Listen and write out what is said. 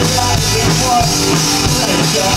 Like it was